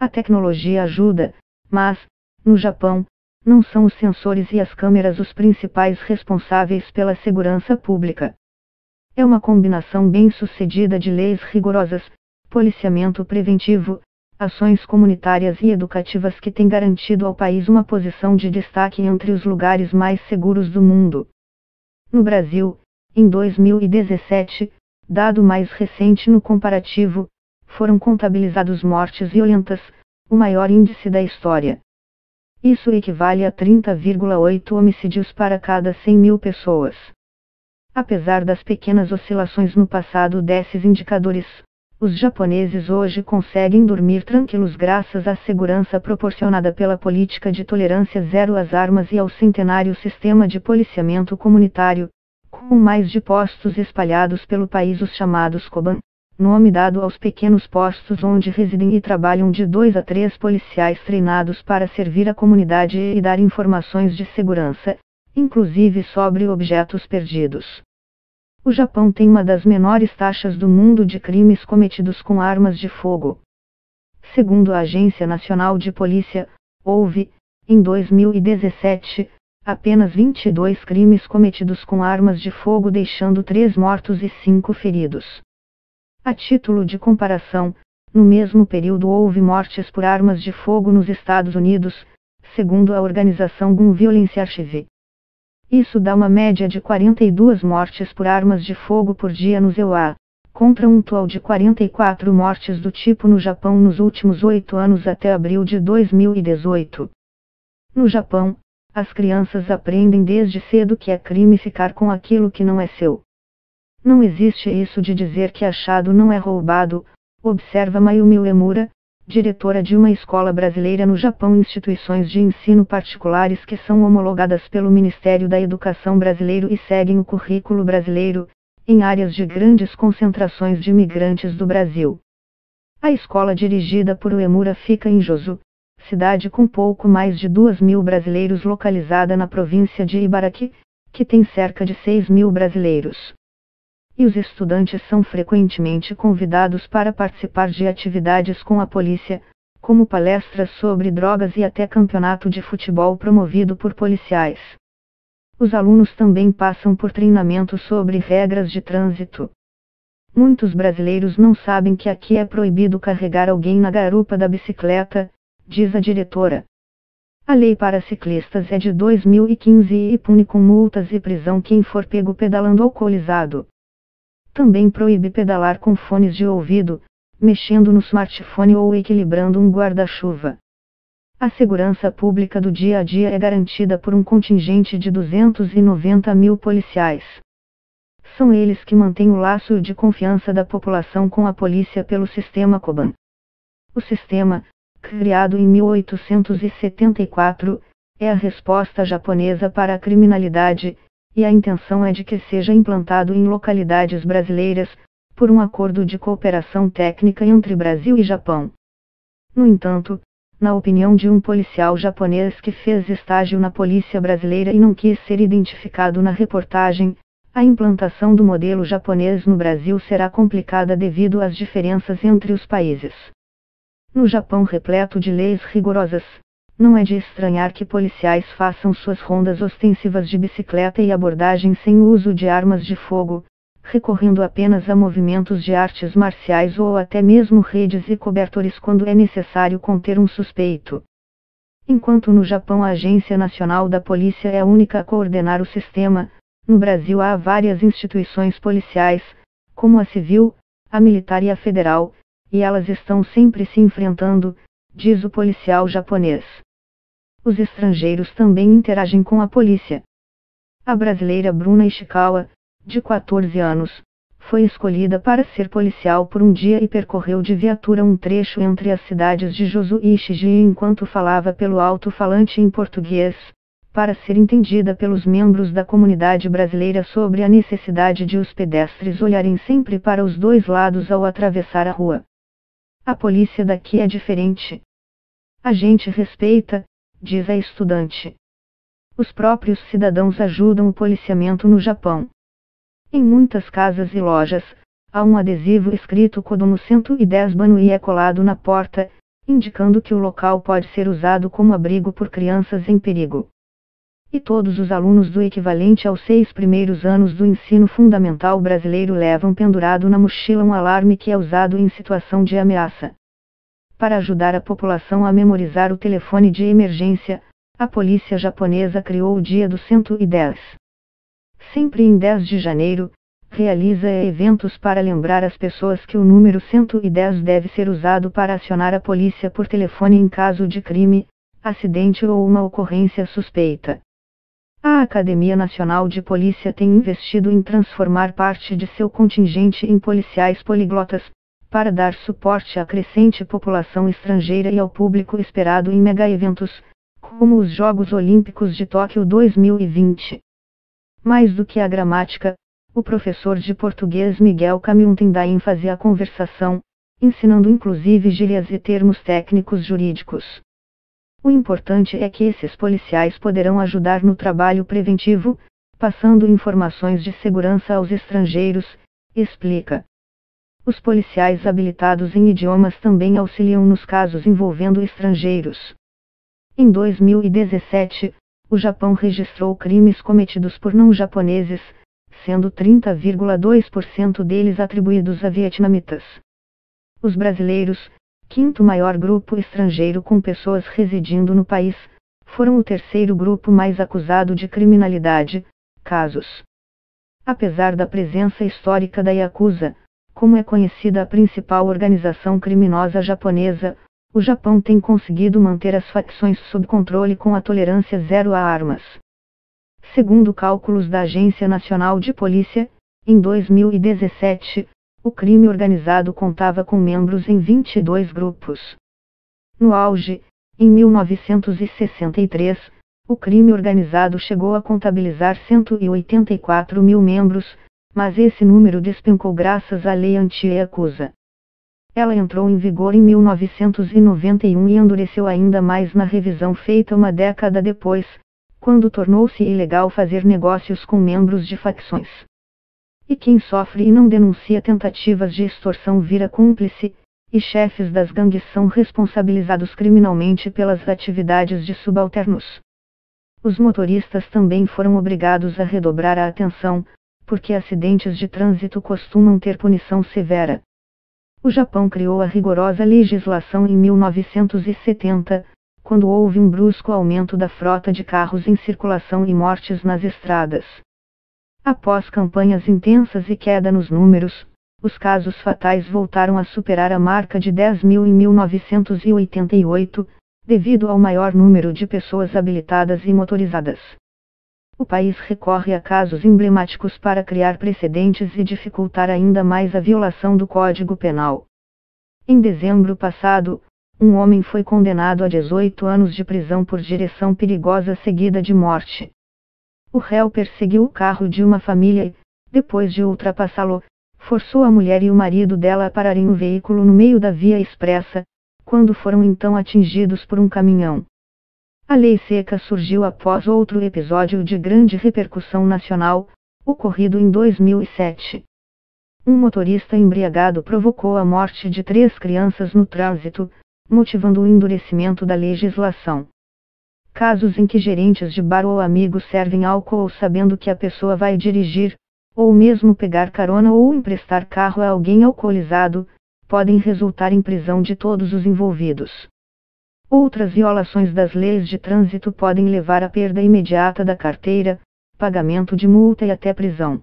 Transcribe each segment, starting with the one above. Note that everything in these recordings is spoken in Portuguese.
A tecnologia ajuda, mas, no Japão, não são os sensores e as câmeras os principais responsáveis pela segurança pública. É uma combinação bem sucedida de leis rigorosas, policiamento preventivo, ações comunitárias e educativas que tem garantido ao país uma posição de destaque entre os lugares mais seguros do mundo. No Brasil, em 2017, dado mais recente no comparativo, foram contabilizados mortes violentas, o maior índice da história. Isso equivale a 30,8 homicídios para cada 100 mil pessoas. Apesar das pequenas oscilações no passado desses indicadores, os japoneses hoje conseguem dormir tranquilos graças à segurança proporcionada pela política de tolerância zero às armas e ao centenário sistema de policiamento comunitário, com mais de postos espalhados pelo país os chamados Koban, nome dado aos pequenos postos onde residem e trabalham de dois a três policiais treinados para servir a comunidade e dar informações de segurança, inclusive sobre objetos perdidos. O Japão tem uma das menores taxas do mundo de crimes cometidos com armas de fogo. Segundo a Agência Nacional de Polícia, houve, em 2017, apenas 22 crimes cometidos com armas de fogo, deixando 3 mortos e 5 feridos. A título de comparação, no mesmo período houve mortes por armas de fogo nos Estados Unidos, segundo a organização Gun Violence Archive. Isso dá uma média de 42 mortes por armas de fogo por dia no EUA, contra um total de 44 mortes do tipo no Japão nos últimos oito anos até abril de 2018. No Japão, as crianças aprendem desde cedo que é crime ficar com aquilo que não é seu. Não existe isso de dizer que achado não é roubado, observa Mayumi Uemura, diretora de uma escola brasileira no Japão instituições de ensino particulares que são homologadas pelo Ministério da Educação brasileiro e seguem o currículo brasileiro, em áreas de grandes concentrações de imigrantes do Brasil. A escola dirigida por Uemura fica em Josu, cidade com pouco mais de 2 mil brasileiros localizada na província de Ibaraki, que tem cerca de 6 mil brasileiros e os estudantes são frequentemente convidados para participar de atividades com a polícia, como palestras sobre drogas e até campeonato de futebol promovido por policiais. Os alunos também passam por treinamento sobre regras de trânsito. Muitos brasileiros não sabem que aqui é proibido carregar alguém na garupa da bicicleta, diz a diretora. A lei para ciclistas é de 2015 e pune com multas e prisão quem for pego pedalando alcoolizado. Também proíbe pedalar com fones de ouvido, mexendo no smartphone ou equilibrando um guarda-chuva. A segurança pública do dia a dia é garantida por um contingente de 290 mil policiais. São eles que mantêm o laço de confiança da população com a polícia pelo sistema Koban. O sistema, criado em 1874, é a resposta japonesa para a criminalidade, e a intenção é de que seja implantado em localidades brasileiras, por um acordo de cooperação técnica entre Brasil e Japão. No entanto, na opinião de um policial japonês que fez estágio na polícia brasileira e não quis ser identificado na reportagem, a implantação do modelo japonês no Brasil será complicada devido às diferenças entre os países. No Japão repleto de leis rigorosas, não é de estranhar que policiais façam suas rondas ostensivas de bicicleta e abordagem sem uso de armas de fogo, recorrendo apenas a movimentos de artes marciais ou até mesmo redes e cobertores quando é necessário conter um suspeito. Enquanto no Japão a Agência Nacional da Polícia é a única a coordenar o sistema, no Brasil há várias instituições policiais, como a civil, a militar e a federal, e elas estão sempre se enfrentando, diz o policial japonês. Os estrangeiros também interagem com a polícia. A brasileira Bruna Ishikawa, de 14 anos, foi escolhida para ser policial por um dia e percorreu de viatura um trecho entre as cidades de Josu e Ishiji enquanto falava pelo alto-falante em português, para ser entendida pelos membros da comunidade brasileira sobre a necessidade de os pedestres olharem sempre para os dois lados ao atravessar a rua. A polícia daqui é diferente. A gente respeita, diz a estudante. Os próprios cidadãos ajudam o policiamento no Japão. Em muitas casas e lojas, há um adesivo escrito Kodomo 110 Banu e é colado na porta, indicando que o local pode ser usado como abrigo por crianças em perigo. E todos os alunos do equivalente aos seis primeiros anos do ensino fundamental brasileiro levam pendurado na mochila um alarme que é usado em situação de ameaça. Para ajudar a população a memorizar o telefone de emergência, a polícia japonesa criou o Dia do 110. Sempre em 10 de janeiro, realiza eventos para lembrar as pessoas que o número 110 deve ser usado para acionar a polícia por telefone em caso de crime, acidente ou uma ocorrência suspeita. A Academia Nacional de Polícia tem investido em transformar parte de seu contingente em policiais poliglotas, para dar suporte à crescente população estrangeira e ao público esperado em mega-eventos, como os Jogos Olímpicos de Tóquio 2020. Mais do que a gramática, o professor de português Miguel Caminhão tem da ênfase à conversação, ensinando inclusive gírias e termos técnicos jurídicos. O importante é que esses policiais poderão ajudar no trabalho preventivo, passando informações de segurança aos estrangeiros, explica. Os policiais habilitados em idiomas também auxiliam nos casos envolvendo estrangeiros. Em 2017, o Japão registrou crimes cometidos por não japoneses, sendo 30,2% deles atribuídos a vietnamitas. Os brasileiros, quinto maior grupo estrangeiro com pessoas residindo no país, foram o terceiro grupo mais acusado de criminalidade, casos. Apesar da presença histórica da Yakuza, como é conhecida a principal organização criminosa japonesa, o Japão tem conseguido manter as facções sob controle com a tolerância zero a armas. Segundo cálculos da Agência Nacional de Polícia, em 2017, o crime organizado contava com membros em 22 grupos. No auge, em 1963, o crime organizado chegou a contabilizar 184 mil membros, mas esse número despencou graças à lei anti-acusa. Ela entrou em vigor em 1991 e endureceu ainda mais na revisão feita uma década depois, quando tornou-se ilegal fazer negócios com membros de facções. E quem sofre e não denuncia tentativas de extorsão vira cúmplice, e chefes das gangues são responsabilizados criminalmente pelas atividades de subalternos. Os motoristas também foram obrigados a redobrar a atenção, porque acidentes de trânsito costumam ter punição severa. O Japão criou a rigorosa legislação em 1970, quando houve um brusco aumento da frota de carros em circulação e mortes nas estradas. Após campanhas intensas e queda nos números, os casos fatais voltaram a superar a marca de 10 mil em 1988, devido ao maior número de pessoas habilitadas e motorizadas. O país recorre a casos emblemáticos para criar precedentes e dificultar ainda mais a violação do Código Penal. Em dezembro passado, um homem foi condenado a 18 anos de prisão por direção perigosa seguida de morte. O réu perseguiu o carro de uma família e, depois de ultrapassá-lo, forçou a mulher e o marido dela a pararem o veículo no meio da via expressa, quando foram então atingidos por um caminhão. A lei seca surgiu após outro episódio de grande repercussão nacional, ocorrido em 2007. Um motorista embriagado provocou a morte de três crianças no trânsito, motivando o endurecimento da legislação. Casos em que gerentes de bar ou amigos servem álcool sabendo que a pessoa vai dirigir, ou mesmo pegar carona ou emprestar carro a alguém alcoolizado, podem resultar em prisão de todos os envolvidos. Outras violações das leis de trânsito podem levar à perda imediata da carteira, pagamento de multa e até prisão.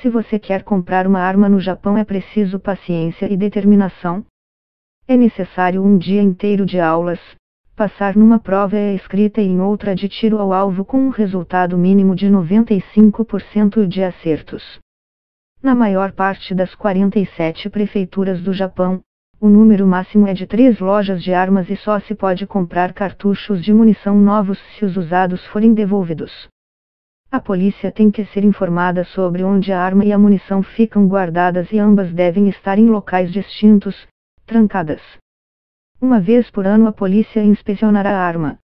Se você quer comprar uma arma no Japão é preciso paciência e determinação, é necessário um dia inteiro de aulas, passar numa prova escrita e em outra de tiro ao alvo com um resultado mínimo de 95% de acertos. Na maior parte das 47 prefeituras do Japão, o número máximo é de três lojas de armas e só se pode comprar cartuchos de munição novos se os usados forem devolvidos. A polícia tem que ser informada sobre onde a arma e a munição ficam guardadas e ambas devem estar em locais distintos, trancadas. Uma vez por ano a polícia inspecionará a arma.